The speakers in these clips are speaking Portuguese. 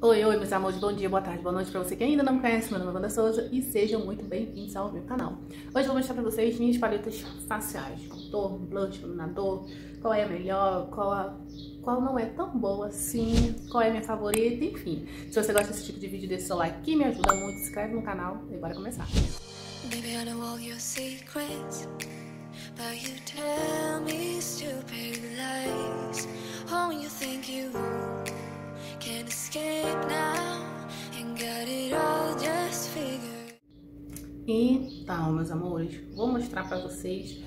Oi, oi, meus amores, bom dia, boa tarde, boa noite pra você que ainda não me conhece, meu nome é Wanda Souza e sejam muito bem-vindos ao meu canal. Hoje eu vou mostrar pra vocês minhas paletas faciais, contorno, blush, iluminador, qual é a melhor, qual, a, qual não é tão boa assim, qual é a minha favorita, enfim. Se você gosta desse tipo de vídeo, deixa seu like que me ajuda muito, se inscreve no canal e bora começar. Baby, I know all your secrets, but you tell me stupid lies. Então, meus amores, vou mostrar pra vocês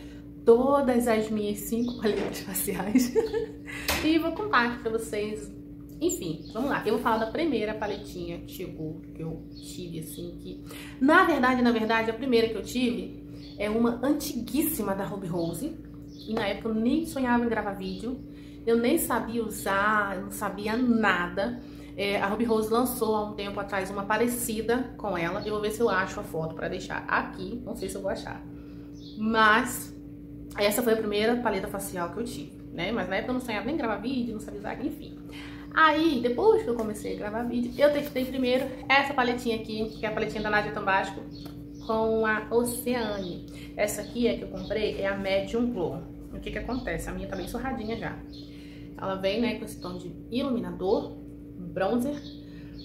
todas as minhas cinco paletas faciais e vou contar aqui pra vocês. Enfim, vamos lá. Eu vou falar da primeira paletinha que chegou, que eu tive, assim, que... Na verdade, na verdade, a primeira que eu tive é uma antiguíssima da Ruby Rose. E na época eu nem sonhava em gravar vídeo. Eu nem sabia usar, eu não sabia nada. É, a Ruby Rose lançou há um tempo atrás uma parecida com ela. Eu vou ver se eu acho a foto para deixar aqui. Não sei se eu vou achar. Mas essa foi a primeira paleta facial que eu tive, né? Mas na época eu não sonhava nem gravar vídeo, não sabia usar, enfim. Aí, depois que eu comecei a gravar vídeo, eu testei primeiro essa paletinha aqui, que é a paletinha da Nadia Tambasco, com a Oceane. Essa aqui é que eu comprei, é a Medium Glow. O que que acontece? A minha tá bem surradinha já. Ela vem, né, com esse tom de iluminador, bronzer,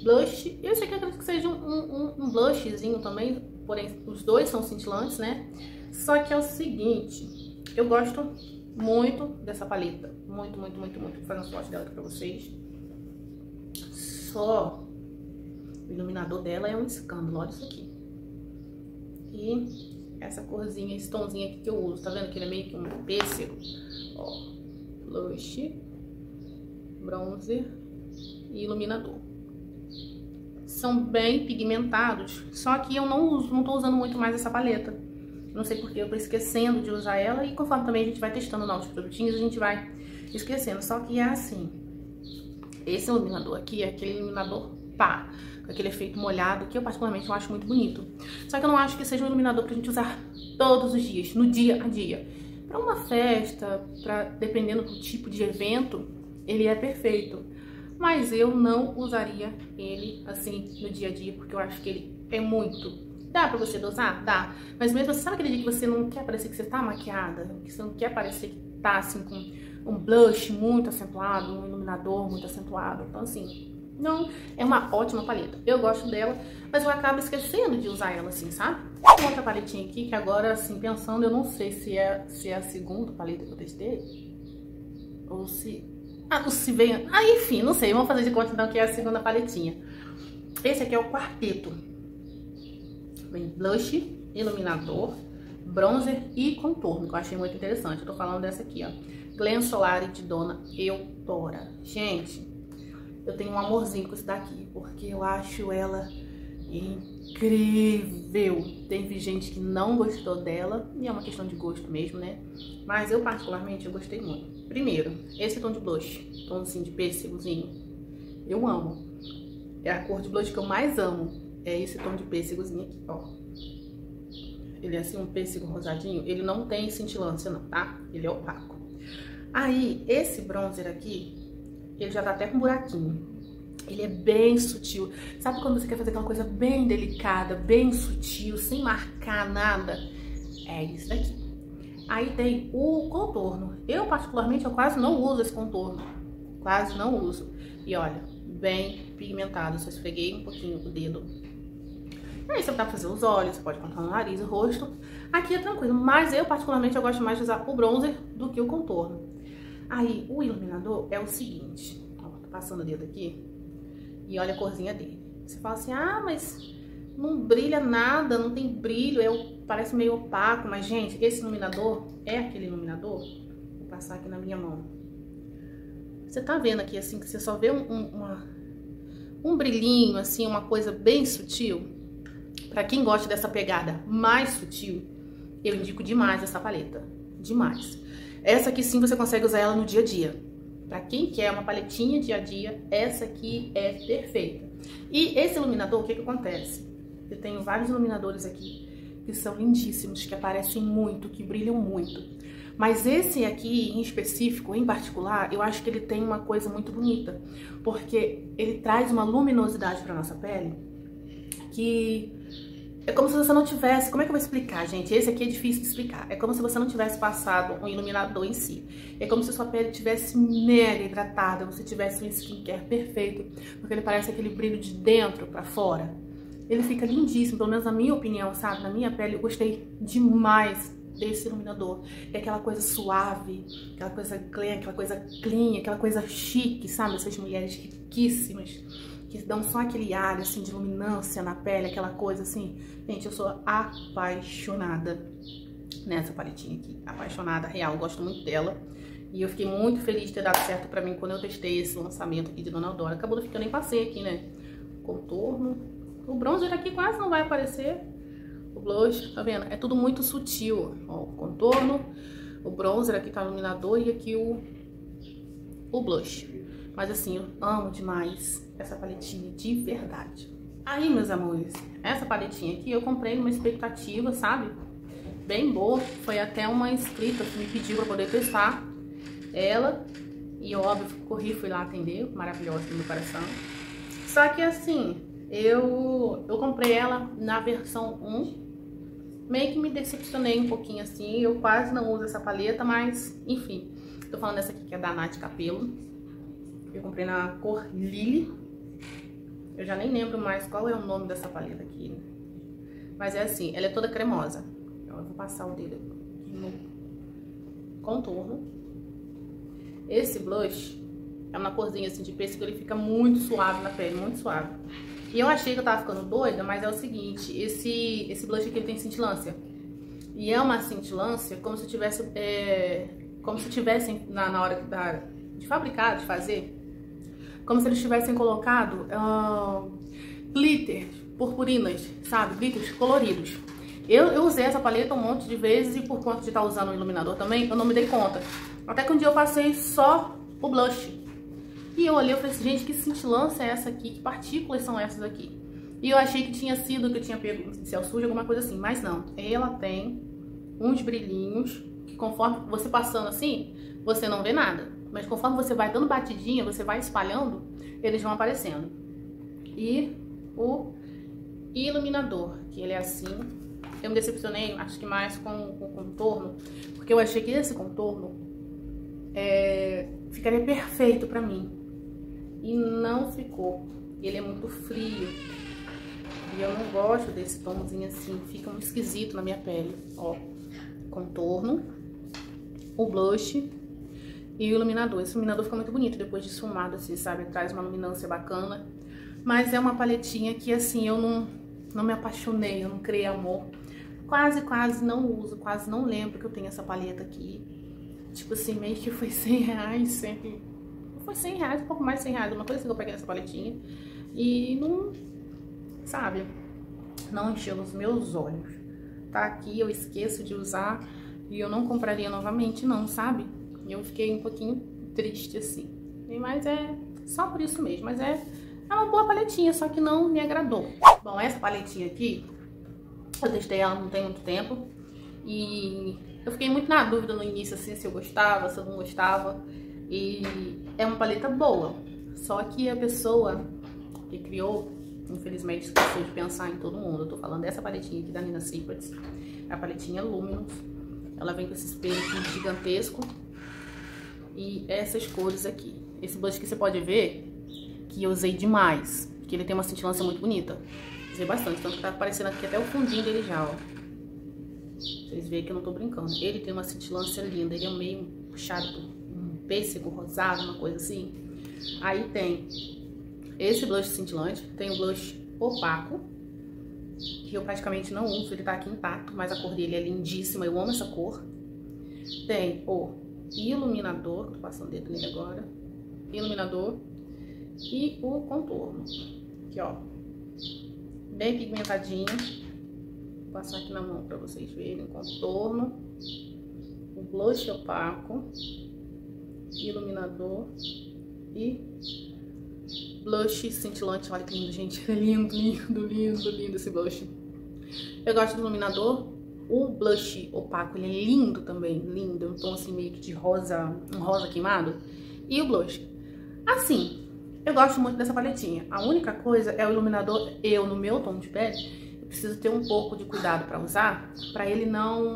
blush. E esse aqui eu acredito que seja um, um, um blushzinho também, porém os dois são cintilantes, né? Só que é o seguinte, eu gosto muito dessa paleta. Muito, muito, muito, muito. Vou fazer um swatch dela aqui pra vocês. Só o iluminador dela é um escândalo, olha isso aqui. E essa corzinha, esse tomzinho aqui que eu uso, tá vendo que ele é meio que um pêssego? Ó, blush bronzer e iluminador. São bem pigmentados, só que eu não uso, não tô usando muito mais essa paleta. Não sei porque eu tô esquecendo de usar ela e conforme também a gente vai testando novos produtinhos, a gente vai esquecendo. Só que é assim, esse iluminador aqui é aquele iluminador pá, com aquele efeito molhado, que eu particularmente eu acho muito bonito. Só que eu não acho que seja um iluminador pra gente usar todos os dias, no dia a dia. Pra uma festa, pra, dependendo do tipo de evento, ele é perfeito. Mas eu não usaria ele assim no dia a dia, porque eu acho que ele é muito. Dá pra você dosar? Dá. Mas mesmo assim, sabe aquele dia que você não quer parecer que você tá maquiada? Que você não quer parecer que tá assim com um blush muito acentuado, um iluminador muito acentuado. Então assim, não, é uma ótima paleta. Eu gosto dela, mas eu acabo esquecendo de usar ela assim, sabe? Tem outra paletinha aqui que agora, assim, pensando, eu não sei se é, se é a segunda paleta que eu testei. Ou se ah, se vem... Ah, enfim, não sei. Vamos fazer de conta então que é a segunda paletinha. Esse aqui é o quarteto. Vem blush, iluminador, bronzer e contorno, que eu achei muito interessante. Eu tô falando dessa aqui, ó. Glen Solari de Dona Eutora. Gente, eu tenho um amorzinho com esse daqui, porque eu acho ela incrível. Teve gente que não gostou dela, e é uma questão de gosto mesmo, né? Mas eu, particularmente, eu gostei muito. Primeiro, esse tom de blush, tom assim de pêssegozinho, eu amo. É a cor de blush que eu mais amo, é esse tom de pêssegozinho aqui, ó. Ele é assim, um pêssego rosadinho, ele não tem cintilância não, tá? Ele é opaco. Aí, esse bronzer aqui, ele já tá até com buraquinho. Ele é bem sutil. Sabe quando você quer fazer aquela coisa bem delicada, bem sutil, sem marcar nada? É isso daqui. Aí tem o contorno. Eu, particularmente, eu quase não uso esse contorno. Quase não uso. E olha, bem pigmentado. Só esfreguei um pouquinho o dedo. Aí você dá pra fazer os olhos, você pode contar no nariz, o rosto. Aqui é tranquilo, mas eu, particularmente, eu gosto mais de usar o bronzer do que o contorno. Aí, o iluminador é o seguinte. Ó, tô passando o dedo aqui. E olha a corzinha dele. Você fala assim, ah, mas não brilha nada, não tem brilho, é, parece meio opaco. Mas, gente, esse iluminador é aquele iluminador. Vou passar aqui na minha mão. Você tá vendo aqui, assim, que você só vê um, um, uma, um brilhinho, assim, uma coisa bem sutil? Pra quem gosta dessa pegada mais sutil, eu indico demais essa paleta. Demais. Essa aqui sim você consegue usar ela no dia a dia. Para quem quer uma paletinha dia a dia, essa aqui é perfeita. E esse iluminador, o que que acontece? Eu tenho vários iluminadores aqui que são lindíssimos, que aparecem muito, que brilham muito. Mas esse aqui, em específico, em particular, eu acho que ele tem uma coisa muito bonita. Porque ele traz uma luminosidade pra nossa pele que é como se você não tivesse. Como é que eu vou explicar, gente? Esse aqui é difícil de explicar. É como se você não tivesse passado um iluminador em si. É como se sua pele tivesse mega hidratada, você tivesse um skincare perfeito, porque ele parece aquele brilho de dentro pra fora. Ele fica lindíssimo, pelo menos na minha opinião, sabe? Na minha pele, eu gostei demais desse iluminador. É aquela coisa suave, aquela coisa clean, aquela coisa clean, aquela coisa chique, sabe? Essas mulheres riquíssimas que dão só aquele ar assim de luminância na pele, aquela coisa assim. Gente, eu sou apaixonada nessa paletinha aqui. Apaixonada, real, gosto muito dela. E eu fiquei muito feliz de ter dado certo pra mim quando eu testei esse lançamento aqui de Dona Eudora. Acabou que eu nem passei aqui, né? Contorno. O bronzer aqui quase não vai aparecer. O blush, tá vendo? É tudo muito sutil. Ó, o contorno, o bronzer aqui tá iluminador e aqui o, o blush. Mas assim, eu amo demais essa paletinha de verdade. Aí, meus amores, essa paletinha aqui eu comprei numa expectativa, sabe? Bem boa. Foi até uma inscrita que me pediu pra poder testar ela. E óbvio, corri, fui lá atender. Maravilhosa do meu coração. Só que assim, eu, eu comprei ela na versão 1. Meio que me decepcionei um pouquinho assim. Eu quase não uso essa paleta, mas enfim. Tô falando dessa aqui que é da Nath Capelo. Eu comprei na cor Lily. Eu já nem lembro mais qual é o nome dessa paleta aqui. Mas é assim, ela é toda cremosa. Então, eu vou passar o dedo no contorno. Esse blush é uma corzinha assim de pêssego, ele fica muito suave na pele, muito suave. E eu achei que eu tava ficando doida, mas é o seguinte, esse, esse blush aqui ele tem cintilância. E é uma cintilância como se tivesse, é, como se tivessem na, na hora da, de fabricar, de fazer, como se eles tivessem colocado uh, glitter, purpurinas, sabe? Glitters coloridos. Eu, eu, usei essa paleta um monte de vezes e por conta de estar tá usando o iluminador também, eu não me dei conta. Até que um dia eu passei só o blush. E eu olhei e falei assim, gente, que cintilância é essa aqui? Que partículas são essas aqui? E eu achei que tinha sido, que eu tinha pego céu sujo, alguma coisa assim. Mas não, ela tem uns brilhinhos que conforme você passando assim, você não vê nada. Mas conforme você vai dando batidinha, você vai espalhando, eles vão aparecendo. E o iluminador, que ele é assim. Eu me decepcionei, acho que mais com, com o contorno, porque eu achei que esse contorno é, ficaria perfeito pra mim. E não ficou. Ele é muito frio. E eu não gosto desse tomzinho assim, fica muito esquisito na minha pele. Ó, contorno, o blush e o iluminador. Esse iluminador fica muito bonito depois de esfumado, assim, sabe? Traz uma luminância bacana. Mas é uma paletinha que, assim, eu não, não me apaixonei, eu não criei amor. Quase, quase não uso, quase não lembro que eu tenho essa paleta aqui. Tipo assim, meio que foi 100 reais, sempre... Foi 100 reais, um pouco mais de 100 reais, uma coisa assim que eu peguei nessa paletinha. E não, sabe, não encheu os meus olhos. Tá aqui, eu esqueço de usar e eu não compraria novamente não, sabe? Eu fiquei um pouquinho triste, assim. Mas é só por isso mesmo. Mas é, é uma boa paletinha, só que não me agradou. Bom, essa paletinha aqui, eu testei ela não tem muito tempo. E eu fiquei muito na dúvida no início, assim, se eu gostava, se eu não gostava. E é uma paleta boa. Só que a pessoa que criou, infelizmente, esqueceu de pensar em todo mundo. Eu tô falando dessa paletinha aqui da Nina Secrets. É a paletinha Luminous. Ela vem com esse espelho gigantesco e essas cores aqui. Esse blush que você pode ver que eu usei demais, que ele tem uma cintilância muito bonita. Usei bastante, tanto que tá aparecendo aqui até o fundinho dele já, ó. Vocês veem que eu não tô brincando. Ele tem uma cintilância linda, ele é meio puxado, pêssego rosado, uma coisa assim. Aí tem esse blush cintilante, tem o blush opaco, que eu praticamente não uso, ele tá aqui intacto, mas a cor dele é lindíssima, eu amo essa cor. Tem o iluminador, tô passando o dedo nele agora, iluminador e o contorno, aqui ó, bem pigmentadinho, vou passar aqui na mão pra vocês verem o contorno, o blush opaco, iluminador e blush cintilante, olha que lindo, gente, é lindo, lindo, lindo, lindo esse blush. Eu gosto do iluminador O blush opaco, ele é lindo também, lindo. Um tom assim meio que de rosa, um rosa queimado. E o blush. Assim, eu gosto muito dessa paletinha. A única coisa é o iluminador, eu no meu tom de pele, eu preciso ter um pouco de cuidado pra usar, pra ele não...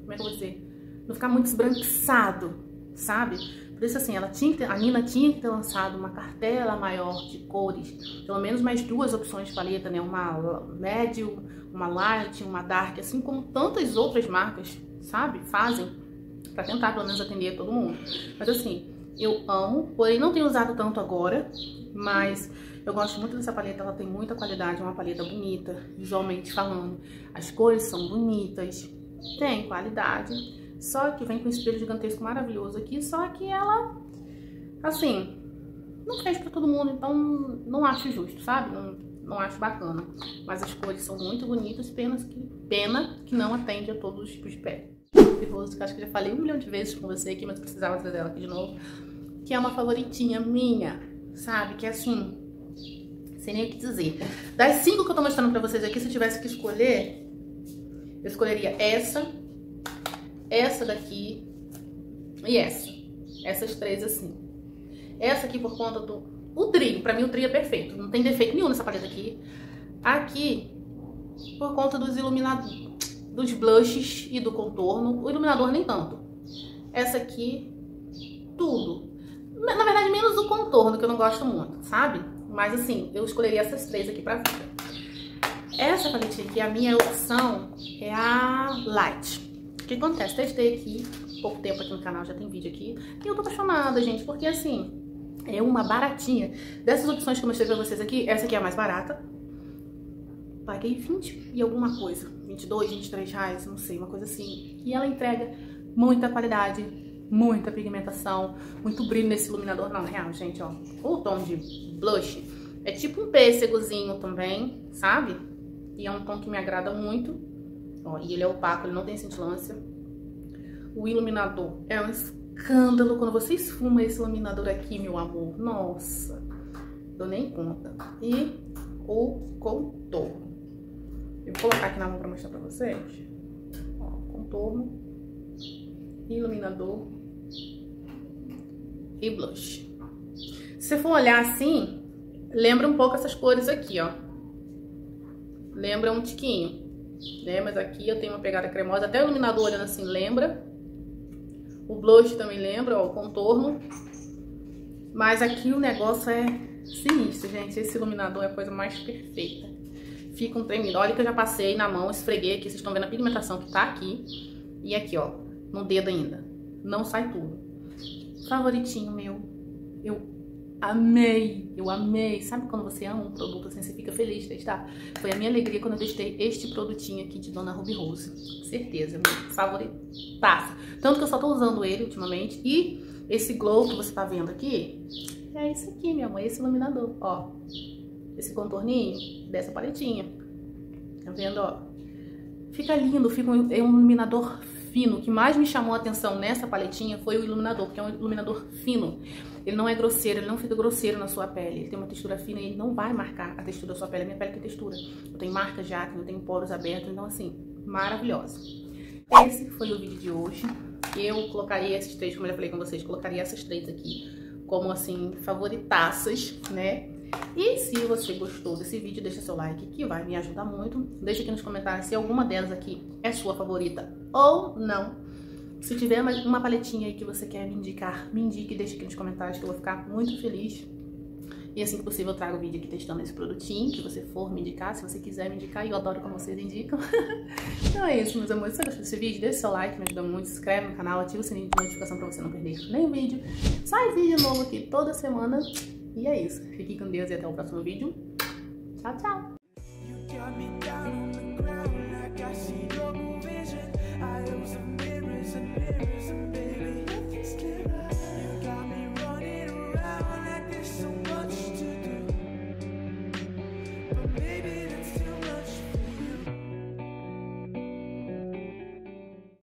Como é que eu vou dizer? Não ficar muito esbranquiçado, sabe? Por isso, assim, ela tinha a Nina tinha que ter lançado uma cartela maior de cores, pelo menos mais duas opções de paleta, né? Uma médio, uma light, uma dark, assim como tantas outras marcas, sabe? Fazem para tentar pelo menos atender todo mundo. Mas assim, eu amo, porém não tenho usado tanto agora, mas eu gosto muito dessa paleta, ela tem muita qualidade, é uma paleta bonita, visualmente falando. As cores são bonitas, tem qualidade. Só que vem com um espelho gigantesco maravilhoso aqui, só que ela, assim, não fez pra todo mundo, então não acho justo, sabe? Não, não acho bacana. Mas as cores são muito bonitas, pena que, pena que não atende a todos os tipos de pele. Nervoso, que acho que já falei um milhão de vezes com você aqui, mas precisava trazer ela aqui de novo. Que é uma favoritinha minha, sabe? Que é assim, sem nem o que dizer. Das cinco que eu tô mostrando pra vocês aqui, se eu tivesse que escolher, eu escolheria essa, essa daqui e essa. Essas três assim. Essa aqui por conta do... O trio, pra mim o trio é perfeito. Não tem defeito nenhum nessa paleta aqui. Aqui, por conta dos iluminadores, dos blushes e do contorno. O iluminador nem tanto. Essa aqui, tudo. Na verdade, menos o contorno, que eu não gosto muito, sabe? Mas assim, eu escolheria essas três aqui pra vida. Essa paletinha aqui, a minha opção é a Light que acontece? Testei aqui, pouco tempo aqui no canal, já tem vídeo aqui. E eu tô apaixonada, gente, porque assim, é uma baratinha. Dessas opções que eu mostrei pra vocês aqui, essa aqui é a mais barata. Paguei 20 e alguma coisa. 22, 23 reais, não sei, uma coisa assim. E ela entrega muita qualidade, muita pigmentação, muito brilho nesse iluminador. Não, real, gente, ó. O tom de blush é tipo um pêssegozinho também, sabe? E é um tom que me agrada muito. Ó, e ele é opaco, ele não tem cintilância. O iluminador é um escândalo quando você esfuma esse iluminador aqui, meu amor. Nossa, dou nem conta. E o contorno. Eu vou colocar aqui na mão pra mostrar pra vocês. Ó, contorno, iluminador e blush. Se você for olhar assim, lembra um pouco essas cores aqui, ó. Lembra um tiquinho né? Mas aqui eu tenho uma pegada cremosa, até o iluminador olhando assim lembra. O blush também lembra, ó, o contorno. Mas aqui o negócio é sinistro, gente. Esse iluminador é a coisa mais perfeita. Fica um tremido. Olha que eu já passei na mão, esfreguei aqui. Vocês estão vendo a pigmentação que tá aqui. E aqui, ó, no dedo ainda. Não sai tudo. Favoritinho meu. Eu amei, eu amei. Sabe quando você ama um produto assim, você fica feliz de testar? Foi a minha alegria quando eu testei este produtinho aqui de Dona Ruby Rose. Certeza, meu favoritaço. Tanto que eu só tô usando ele ultimamente. E esse glow que você tá vendo aqui, é esse aqui, meu amor, esse iluminador, ó. Esse contorninho dessa paletinha. Tá vendo, ó? Fica lindo, fica é um iluminador fino. O que mais me chamou a atenção nessa paletinha foi o iluminador, porque é um iluminador fino. Ele não é grosseiro, ele não fica grosseiro na sua pele. Ele tem uma textura fina e ele não vai marcar a textura da sua pele. A minha pele tem textura. Eu tenho marcas de eu tenho poros abertos, então assim, maravilhosa. Esse foi o vídeo de hoje. Eu colocaria esses três, como eu já falei com vocês, colocaria essas três aqui como assim, favoritaças, né? E se você gostou desse vídeo, deixa seu like que vai me ajudar muito. Deixa aqui nos comentários se alguma delas aqui é sua favorita ou não. Se tiver uma paletinha aí que você quer me indicar, me indique, deixa aqui nos comentários que eu vou ficar muito feliz. E assim que possível eu trago o vídeo aqui testando esse produtinho que você for me indicar, se você quiser me indicar, eu adoro como vocês indicam. então é isso, meus amores. Se você gostou desse vídeo, deixa seu like, me ajuda muito, se inscreve no canal, ativa o sininho de notificação pra você não perder nenhum vídeo. Sai vídeo novo aqui toda semana. E é isso. Fique com Deus e até o próximo vídeo. Tchau, tchau!